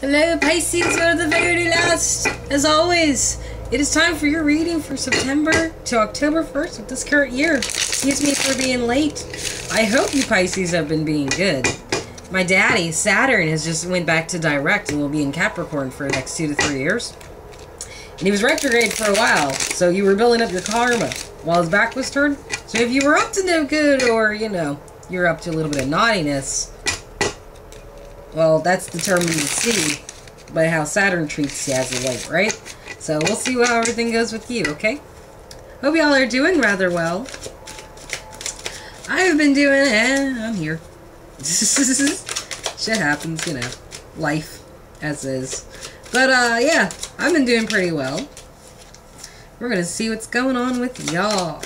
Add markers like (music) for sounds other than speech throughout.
Hello, Pisces, we're the very last. As always, it is time for your reading for September to October 1st of this current year. Excuse me for being late. I hope you Pisces have been being good. My daddy, Saturn, has just went back to direct and will be in Capricorn for the next two to three years. And he was retrograde for a while, so you were building up your karma while his back was turned. So if you were up to no good or, you know, you're up to a little bit of naughtiness, well, that's determined to see by how Saturn treats you as a late, right? So we'll see how everything goes with you, okay? Hope y'all are doing rather well. I've been doing, eh, I'm here. (laughs) Shit happens, you know. Life, as is. But, uh, yeah, I've been doing pretty well. We're gonna see what's going on with y'all.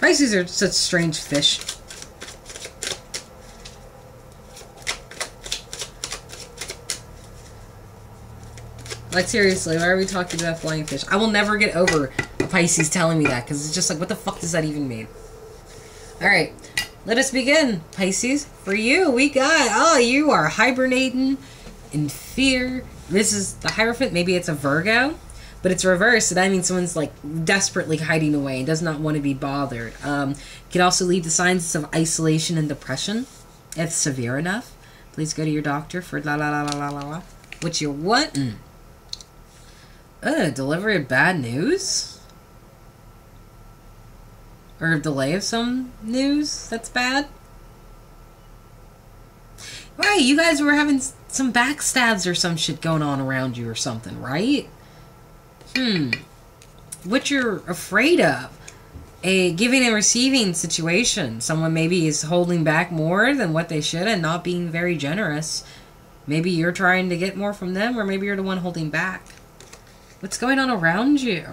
Pisces are such strange fish. Like, seriously, why are we talking about flying fish? I will never get over Pisces telling me that, because it's just like, what the fuck does that even mean? Alright, let us begin, Pisces. For you, we got, oh, you are hibernating in fear. This is the Hierophant, maybe it's a Virgo, but it's reversed, so that means someone's, like, desperately hiding away and does not want to be bothered. Um, can also lead to signs of isolation and depression, if severe enough. Please go to your doctor for la la la la la la la. What you wanting? Uh, delivery of bad news? Or a delay of some news that's bad? Right, you guys were having some backstabs or some shit going on around you or something, right? Hmm. What you're afraid of? A giving and receiving situation. Someone maybe is holding back more than what they should and not being very generous. Maybe you're trying to get more from them, or maybe you're the one holding back. What's going on around you?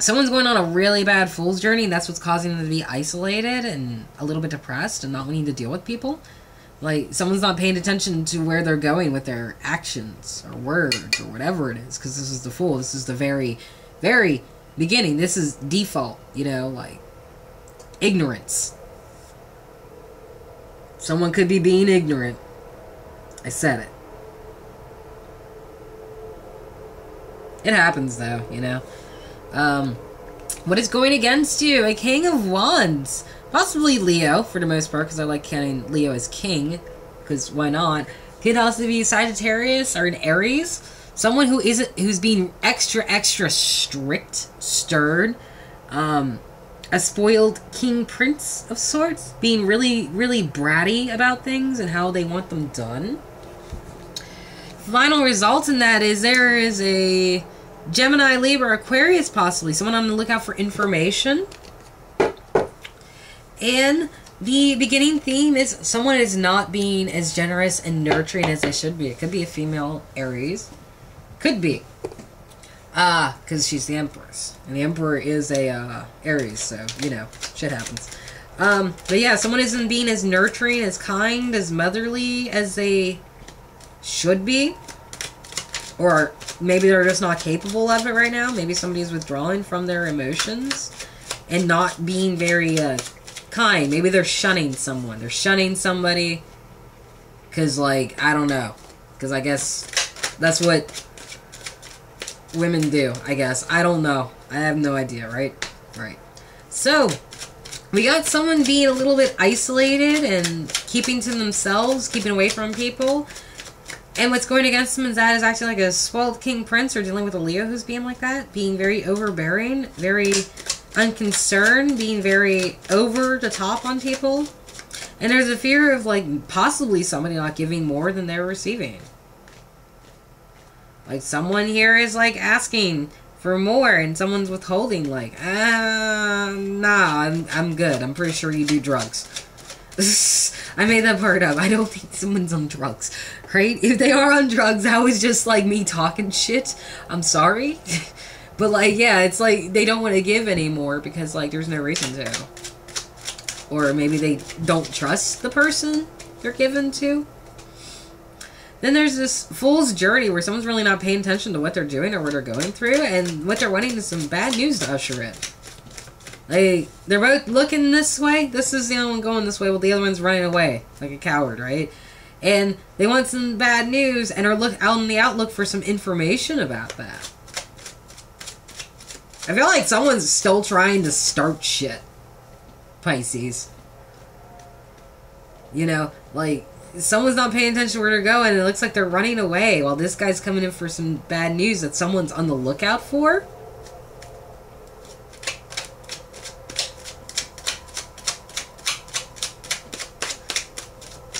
Someone's going on a really bad fool's journey, and that's what's causing them to be isolated and a little bit depressed and not wanting to deal with people. Like, someone's not paying attention to where they're going with their actions or words or whatever it is, because this is the fool. This is the very, very beginning. This is default, you know, like ignorance. Someone could be being ignorant. I said it. It happens though, you know. Um, what is going against you? A King of Wands. Possibly Leo, for the most part, because I like counting Leo as king. Because why not? Could also be Sagittarius or an Aries. Someone who isn't, who's being extra, extra strict, stern. Um, a spoiled king prince of sorts. Being really, really bratty about things and how they want them done. Final result in that is there is a Gemini, Libra, Aquarius possibly. Someone on the lookout for information. And the beginning theme is someone is not being as generous and nurturing as they should be. It could be a female Aries. Could be. Ah, uh, because she's the Empress. And the Emperor is a uh, Aries, so, you know, shit happens. Um, but yeah, someone isn't being as nurturing, as kind, as motherly as they should be. Or maybe they're just not capable of it right now. Maybe somebody's withdrawing from their emotions and not being very uh, kind. Maybe they're shunning someone. They're shunning somebody because, like, I don't know. Because I guess that's what women do, I guess. I don't know. I have no idea, right? Right. So, we got someone being a little bit isolated and keeping to themselves, keeping away from people. And what's going against him is that is acting like a spoiled king prince or dealing with a Leo who's being like that. Being very overbearing, very unconcerned, being very over the top on people. And there's a fear of, like, possibly somebody not giving more than they're receiving. Like, someone here is, like, asking for more, and someone's withholding, like, uh, nah, I'm, I'm good. I'm pretty sure you do drugs. (laughs) I made that part up. I don't think someone's on drugs, right? If they are on drugs, that was just like me talking shit. I'm sorry. (laughs) but like, yeah, it's like they don't want to give anymore because like there's no reason to. Or maybe they don't trust the person they're given to. Then there's this fool's journey where someone's really not paying attention to what they're doing or what they're going through, and what they're wanting is some bad news to usher in. Like, they're both looking this way. This is the only one going this way, while the other one's running away like a coward, right? and they want some bad news and are look out on the outlook for some information about that. I feel like someone's still trying to start shit. Pisces. You know, like someone's not paying attention to where they're going and it looks like they're running away while this guy's coming in for some bad news that someone's on the lookout for.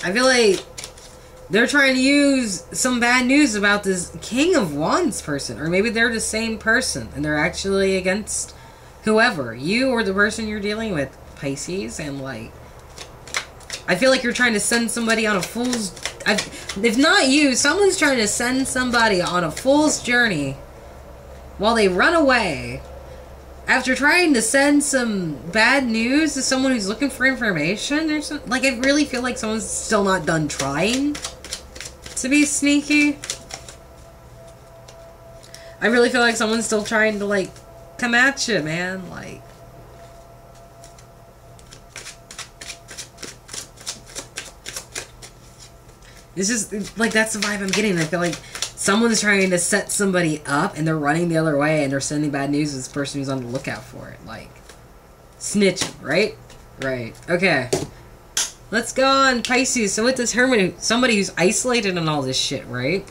I feel like they're trying to use some bad news about this King of Wands person. Or maybe they're the same person and they're actually against whoever. You or the person you're dealing with, Pisces. And like, I feel like you're trying to send somebody on a fool's. I've, if not you, someone's trying to send somebody on a fool's journey while they run away after trying to send some bad news to someone who's looking for information. There's like I really feel like someone's still not done trying to be sneaky. I really feel like someone's still trying to like come at you, man. Like It's just like that's the vibe I'm getting. I feel like someone's trying to set somebody up and they're running the other way and they're sending bad news to this person who's on the lookout for it. Like snitching, right? Right. Okay. Let's go on Pisces. So with this hermit, somebody who's isolated and all this shit, right?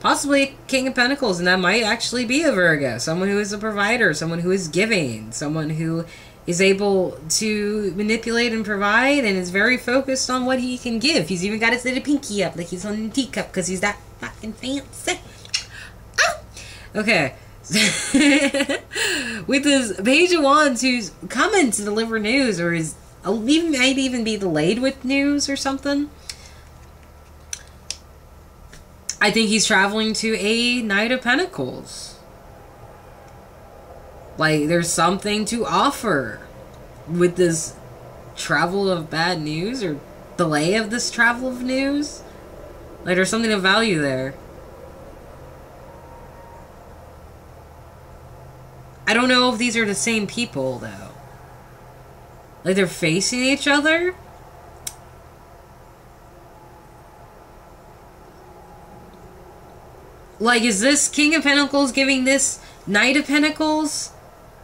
Possibly King of Pentacles, and that might actually be a Virgo. Someone who is a provider, someone who is giving, someone who is able to manipulate and provide and is very focused on what he can give. He's even got his little pinky up like he's on a teacup because he's that fucking fancy. Ah! Okay. (laughs) With this Page of Wands who's coming to deliver news or is even maybe even be delayed with news or something. I think he's traveling to a Knight of Pentacles. Like, there's something to offer with this travel of bad news or delay of this travel of news. Like, there's something of value there. I don't know if these are the same people, though. Like, they're facing each other? Like, is this King of Pentacles giving this Knight of Pentacles?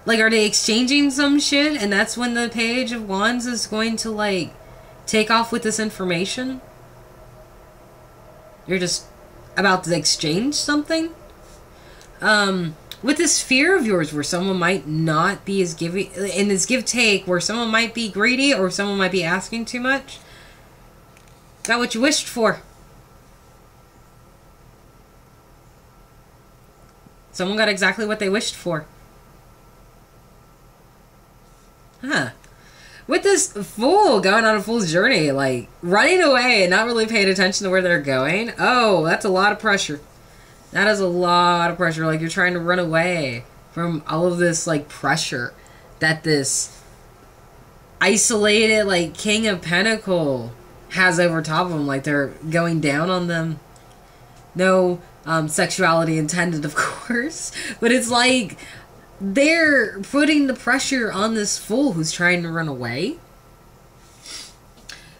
Like, are they exchanging some shit? And that's when the Page of Wands is going to, like, take off with this information? You're just about to exchange something? Um, with this fear of yours where someone might not be as giving, in this give take where someone might be greedy or someone might be asking too much, got what you wished for. Someone got exactly what they wished for. Huh. With this fool going on a fool's journey, like running away and not really paying attention to where they're going, oh, that's a lot of pressure. That is a lot of pressure. Like you're trying to run away from all of this like pressure that this isolated like King of Pentacle has over top of them. Like they're going down on them. No um, sexuality intended, of (laughs) course, but it's like they're putting the pressure on this fool who's trying to run away.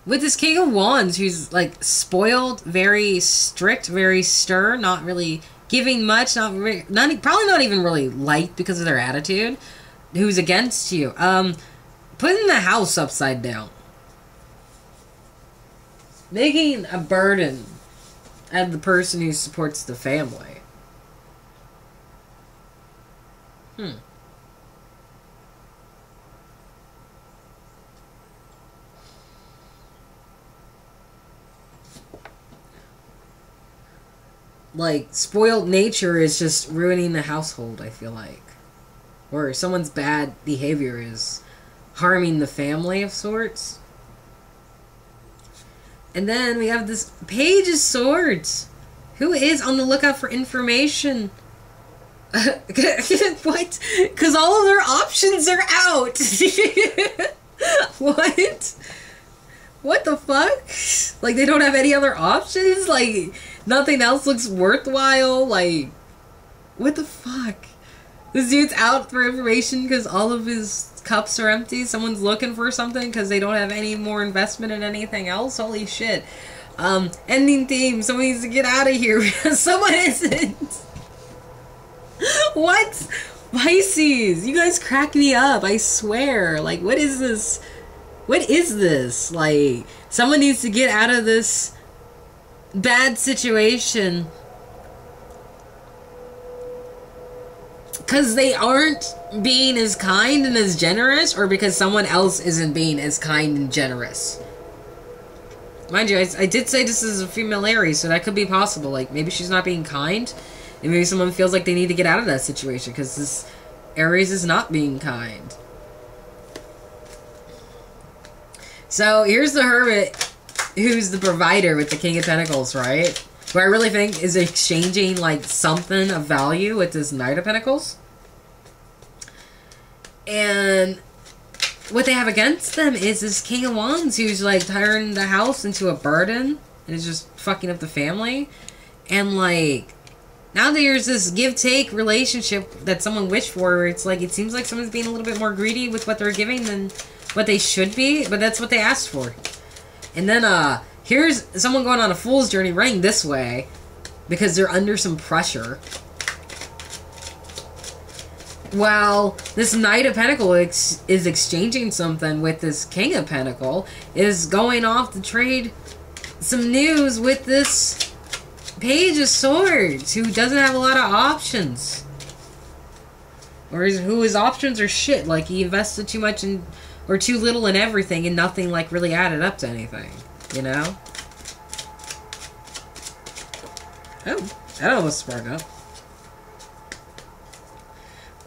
With this King of Wands, who's like spoiled, very strict, very stern, not really giving much, not, very, not probably not even really liked because of their attitude, who's against you. Um, putting the house upside down, making a burden at the person who supports the family. Hmm. Like, spoiled nature is just ruining the household, I feel like. Or someone's bad behavior is harming the family of sorts. And then we have this Page of Swords, who is on the lookout for information (laughs) what? Because all of their options are out. (laughs) what? What the fuck? Like they don't have any other options? Like nothing else looks worthwhile? Like what the fuck? This dude's out for information because all of his cups are empty. Someone's looking for something because they don't have any more investment in anything else. Holy shit. Um, ending theme. Someone needs to get out of here (laughs) someone isn't. (laughs) what? Pisces, you guys crack me up. I swear. Like, what is this? What is this? Like, someone needs to get out of this bad situation because they aren't being as kind and as generous, or because someone else isn't being as kind and generous. Mind you, I, I did say this is a female Aries, so that could be possible. Like, maybe she's not being kind, and maybe someone feels like they need to get out of that situation because this Aries is not being kind. So, here's the Hermit, who's the provider with the King of Pentacles, right? Who I really think is exchanging, like, something of value with this Knight of Pentacles. And what they have against them is this King of Wands who's like turning the house into a burden and is just fucking up the family. And like now there's this give take relationship that someone wished for. it's like it seems like someone's being a little bit more greedy with what they're giving than what they should be, but that's what they asked for. And then uh here's someone going on a fool's journey running this way because they're under some pressure while this Knight of Pentacle ex is exchanging something with this King of Pentacle, is going off to trade some news with this Page of Swords, who doesn't have a lot of options. Or is, who his options are shit, like he invested too much in, or too little in everything and nothing like really added up to anything, you know? Oh, that almost sprung up.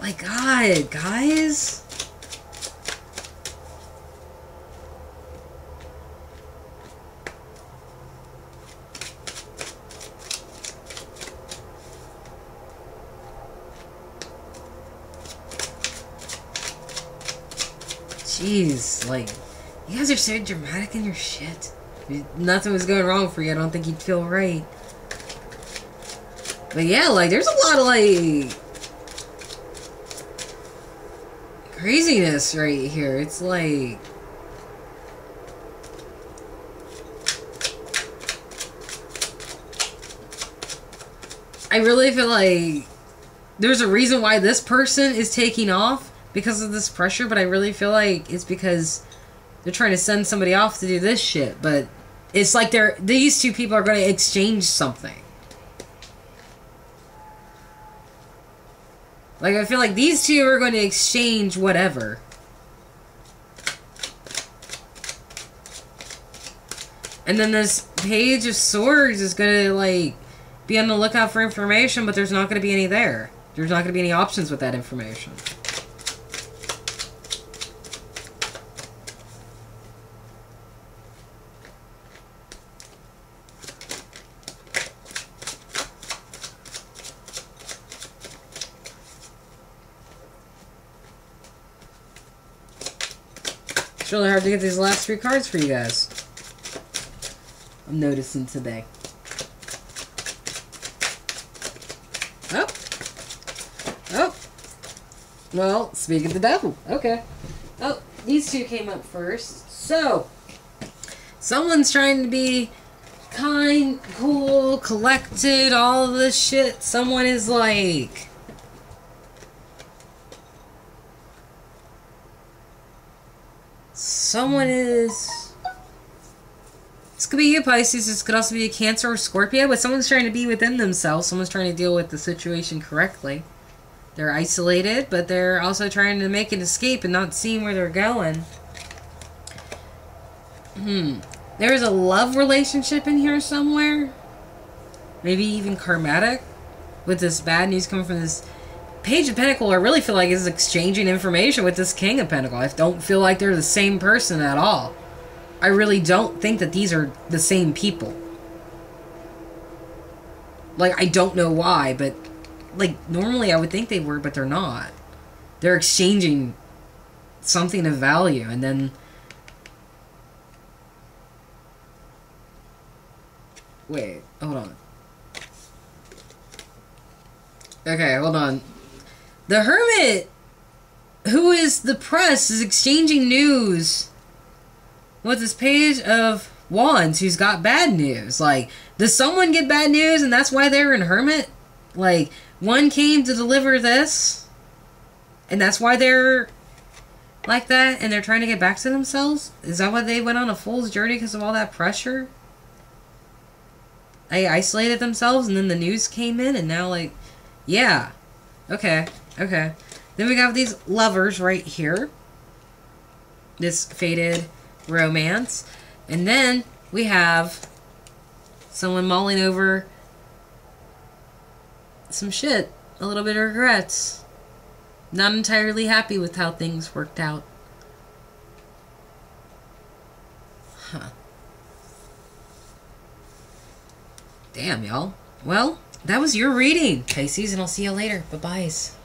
My god, guys. Jeez, like, you guys are so dramatic in your shit. Nothing was going wrong for you, I don't think you'd feel right. But yeah, like, there's a lot of, like, craziness right here. It's like... I really feel like there's a reason why this person is taking off because of this pressure, but I really feel like it's because they're trying to send somebody off to do this shit, but it's like they're these two people are going to exchange something. Like, I feel like these two are going to exchange whatever. And then this Page of Swords is going to, like, be on the lookout for information, but there's not going to be any there. There's not going to be any options with that information. Really hard to get these last three cards for you guys. I'm noticing today. Oh. Oh. Well, speak of the devil. Okay. Oh, these two came up first. So, someone's trying to be kind, cool, collected, all this shit. Someone is like Someone is... This could be you, Pisces. This could also be a Cancer or Scorpio, but someone's trying to be within themselves. Someone's trying to deal with the situation correctly. They're isolated, but they're also trying to make an escape and not seeing where they're going. Hmm. There's a love relationship in here somewhere. Maybe even karmatic. With this bad news coming from this Page of Pentacle, I really feel like is exchanging information with this King of Pentacle. I don't feel like they're the same person at all. I really don't think that these are the same people. Like, I don't know why, but, like, normally I would think they were, but they're not. They're exchanging something of value, and then... Wait, hold on. Okay, hold on. The Hermit, who is the press, is exchanging news with this page of wands who's got bad news. Like, does someone get bad news and that's why they're in Hermit? Like, one came to deliver this, and that's why they're like that, and they're trying to get back to themselves? Is that why they went on a fool's journey because of all that pressure? They isolated themselves, and then the news came in, and now, like, yeah. Okay, okay. Then we got these lovers right here. This faded romance. And then we have someone mulling over some shit. A little bit of regrets. Not entirely happy with how things worked out. Huh. Damn, y'all. Well, that was your reading, Pisces, and I'll see you later. Bye-byes.